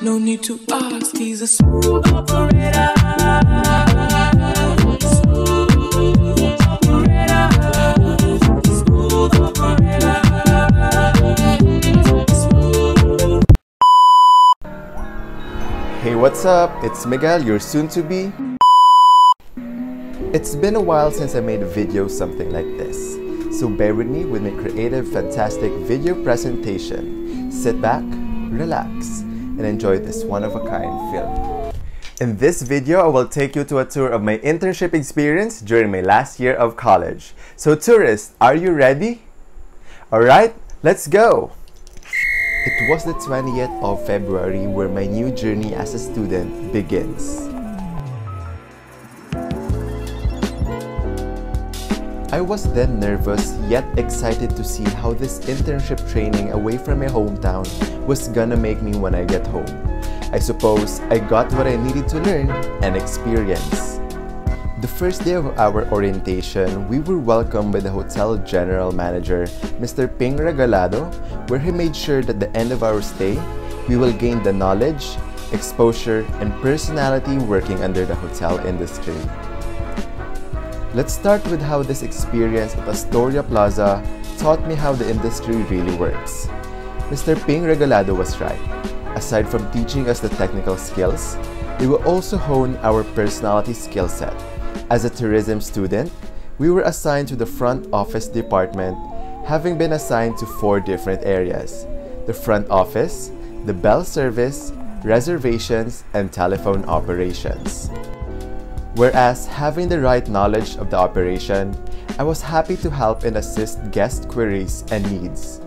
No need to ask, he's a smooth operator. Hey, what's up? It's Miguel, your soon to be. It's been a while since I made a video something like this, so bear with me with my creative, fantastic video presentation. Sit back, relax, and enjoy this one of a kind film. In this video, I will take you to a tour of my internship experience during my last year of college. So, tourists, are you ready? Alright, let's go! It was the 20th of February where my new journey as a student begins. I was then nervous yet excited to see how this internship training away from my hometown was gonna make me when I get home. I suppose I got what I needed to learn and experience. The first day of our orientation, we were welcomed by the hotel general manager, Mr. Ping Regalado, where he made sure that at the end of our stay, we will gain the knowledge, exposure, and personality working under the hotel industry. Let's start with how this experience at Astoria Plaza taught me how the industry really works. Mr. Ping Regalado was right. Aside from teaching us the technical skills, we will also hone our personality skill set. As a tourism student, we were assigned to the front office department, having been assigned to four different areas the front office, the bell service, reservations, and telephone operations. Whereas having the right knowledge of the operation, I was happy to help and assist guest queries and needs.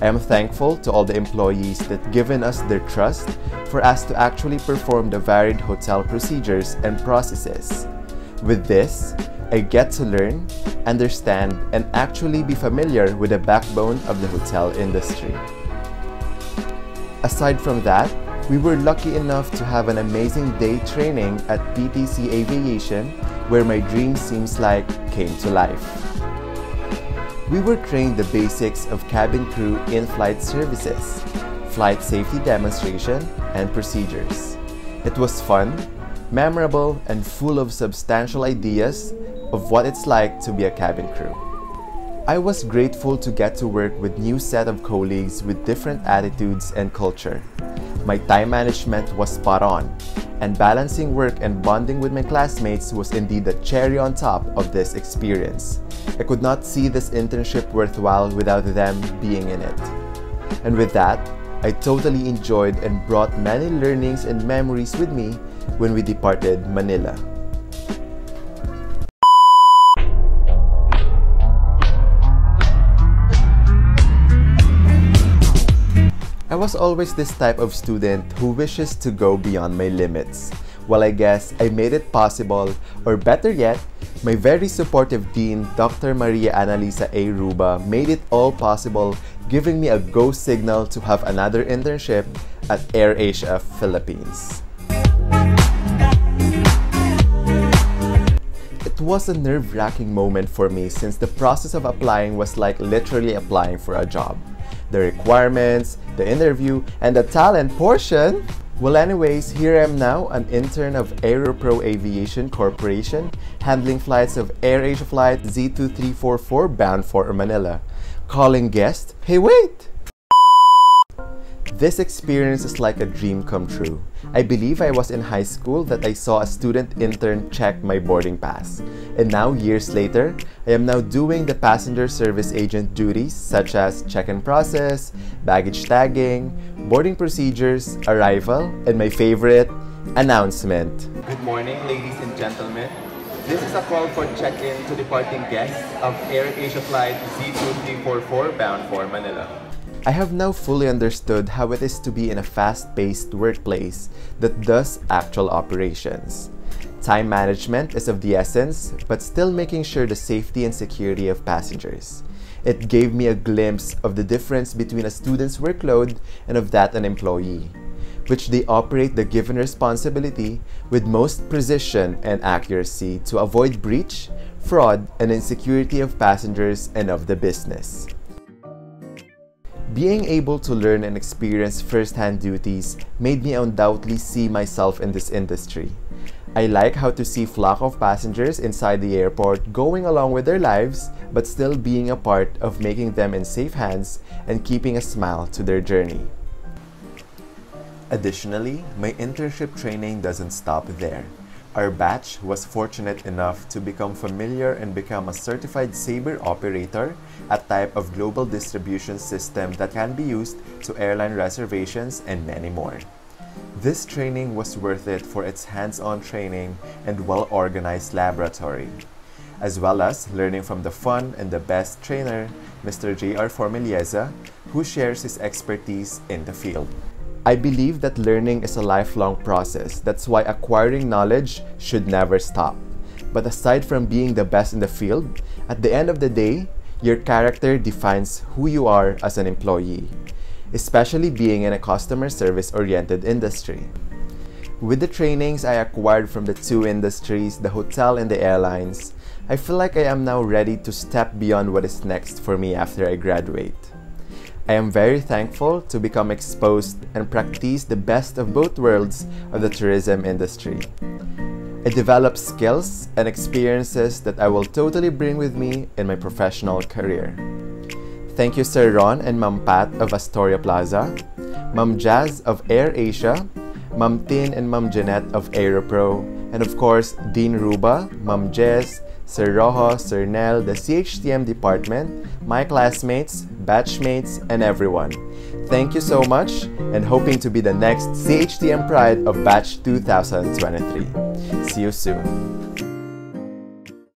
I am thankful to all the employees that given us their trust for us to actually perform the varied hotel procedures and processes. With this, I get to learn, understand, and actually be familiar with the backbone of the hotel industry. Aside from that, we were lucky enough to have an amazing day training at PTC Aviation where my dream seems like came to life. We were trained the basics of cabin crew in-flight services, flight safety demonstration, and procedures. It was fun, memorable, and full of substantial ideas of what it's like to be a cabin crew. I was grateful to get to work with new set of colleagues with different attitudes and culture. My time management was spot on, and balancing work and bonding with my classmates was indeed the cherry on top of this experience. I could not see this internship worthwhile without them being in it. And with that, I totally enjoyed and brought many learnings and memories with me when we departed Manila. I was always this type of student who wishes to go beyond my limits. Well, I guess I made it possible, or better yet, my very supportive dean, Dr. Maria Annalisa A. Ruba, made it all possible, giving me a go signal to have another internship at AirAsia Philippines. It was a nerve wracking moment for me since the process of applying was like literally applying for a job. The requirements, the interview, and the talent portion. Well, anyways, here I am now, an intern of Aeropro Aviation Corporation, handling flights of AirAsia Flight Z2344 bound for Manila. Calling guest, hey wait! This experience is like a dream come true. I believe I was in high school that I saw a student intern check my boarding pass. And now, years later, I am now doing the passenger service agent duties such as check-in process, baggage tagging, boarding procedures, arrival, and my favorite, announcement. Good morning, ladies and gentlemen. This is a call for check-in to departing guests of AirAsia Flight Z2344 bound for Manila. I have now fully understood how it is to be in a fast-paced workplace that does actual operations. Time management is of the essence, but still making sure the safety and security of passengers. It gave me a glimpse of the difference between a student's workload and of that an employee, which they operate the given responsibility with most precision and accuracy to avoid breach, fraud, and insecurity of passengers and of the business. Being able to learn and experience first-hand duties made me undoubtedly see myself in this industry. I like how to see flock of passengers inside the airport going along with their lives but still being a part of making them in safe hands and keeping a smile to their journey. Additionally, my internship training doesn't stop there. Our batch was fortunate enough to become familiar and become a certified Sabre operator, a type of global distribution system that can be used to airline reservations and many more. This training was worth it for its hands-on training and well-organized laboratory, as well as learning from the fun and the best trainer, Mr. J.R. Formilieza, who shares his expertise in the field. I believe that learning is a lifelong process. That's why acquiring knowledge should never stop. But aside from being the best in the field, at the end of the day, your character defines who you are as an employee, especially being in a customer service oriented industry. With the trainings I acquired from the two industries, the hotel and the airlines, I feel like I am now ready to step beyond what is next for me after I graduate. I am very thankful to become exposed and practice the best of both worlds of the tourism industry. I developed skills and experiences that I will totally bring with me in my professional career. Thank you Sir Ron and Ma'am Pat of Astoria Plaza, Ma'am Jazz of Air Asia, Ma'am Tin and Ma'am Jeanette of Aeropro, and of course Dean Ruba, Ma'am Jess, Sir Rojo, Sir Nel, the CHTM department, my classmates, batchmates, and everyone. Thank you so much and hoping to be the next CHTM Pride of Batch 2023. See you soon.